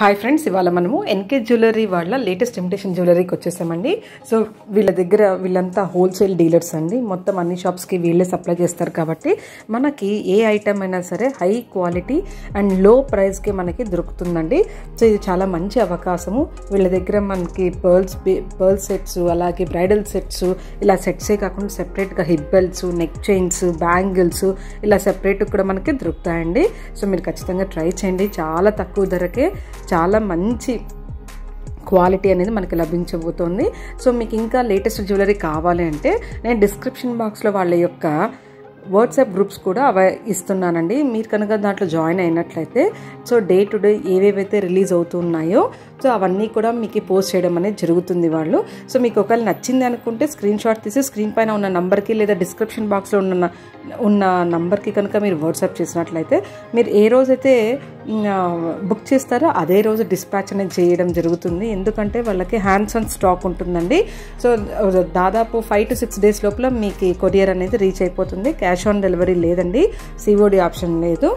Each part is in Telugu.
హాయ్ ఫ్రెండ్స్ ఇవాళ మనము ఎన్కే జ్యువెలరీ వాళ్ళ లేటెస్ట్ ఇమిటేషన్ జ్యువెలరీకి వచ్చేసామండి. సో వీళ్ళ దగ్గర వీళ్ళంతా హోల్సేల్ డీలర్స్ అండి. మొత్తం అన్ని షాప్స్కి వీళ్ళే సప్లై చేస్తారు కాబట్టి మనకి ఏ ఐటమ్ అయినా సరే హై క్వాలిటీ అండ్లో ప్రైస్కి మనకి దొరుకుతుందండి. సో ఇది చాలా మంచి అవకాశము. వీళ్ళ దగ్గర మనకి పర్ల్స్ పర్ల్ సెట్స్ అలాగే బ్రైడల్ సెట్స్ ఇలా సెట్సే కాకుండా సెపరేట్గా hip belts neck chains bangles ఇలా సెపరేట్ కూడా మనకి దొరుకుతాయండి. సో మీరు ఖచ్చితంగా ట్రై చేయండి. చాలా తక్కువ ధరకే చాలా మంచి క్వాలిటీ అనేది మనకి లభించబోతోంది. సో మీకు ఇంకా లేటెస్ట్ జ్యువెలరీ కావాలి అంటే నేను డిస్క్రిప్షన్ బాక్స్లో వాళ్ళ యొక్క వాట్సాప్ గ్రూప్స్ కూడా అవ ఇస్తున్నానండి. మీరు కనుక దాంట్లో జాయిన్ అయినట్లయితే సో డే టు డే ఏవేవైతే రిలీజ్ అవుతున్నాయో సో అవన్నీ కూడా మీకు పోస్ట్ చేయడం అనేది జరుగుతుంది వాళ్ళు. సో మీకు ఒకవేళ నచ్చింది అనుకుంటే స్క్రీన్ షాట్ తీసి స్క్రీన్ పైన ఉన్న నంబర్కి లేదా డిస్క్రిప్షన్ బాక్స్లో ఉన్న ఉన్న నంబర్కి కనుక మీరు వాట్సాప్ చేసినట్లయితే మీరు ఏ రోజైతే బుక్ చేస్తారో అదే రోజు డిస్పాచ్ అనేది చేయడం జరుగుతుంది. ఎందుకంటే వాళ్ళకి హ్యాండ్స్ ఆన్ స్టాక్ ఉంటుందండి. సో దాదాపు ఫైవ్ టు సిక్స్ డేస్ లోపల మీకు కొరియర్ అనేది రీచ్ అయిపోతుంది. క్యాష్ ఆన్ డెలివరీ లేదండి. సిఓడి ఆప్షన్ లేదు.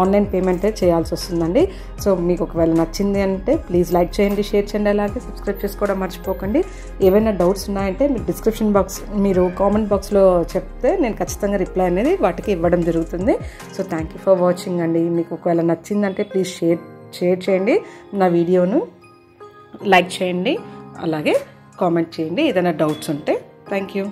ఆన్లైన్ పేమెంటే చేయాల్సి వస్తుందండి. సో మీకు ఒకవేళ నచ్చింది అంటే ప్లీజ్ లైక్ చేయండి షేర్ చేయండి అలాగే సబ్స్క్రైబ్ చేసుకోవడం మర్చిపోకండి. ఏవైనా డౌట్స్ ఉన్నాయంటే మీరు డిస్క్రిప్షన్ బాక్స్ మీరు కామెంట్ బాక్స్లో చెప్తే నేను ఖచ్చితంగా రిప్లై అనేది వాటికి ఇవ్వడం జరుగుతుంది. So thank you for watching అండి. మీకు ఒకవేళ నచ్చిందంటే ప్లీజ్ షేర్ షేర్ చేయండి. నా వీడియోను లైక్ చేయండి అలాగే కామెంట్ చేయండి. ఏదైనా డౌట్స్ ఉంటే థ్యాంక్ యూ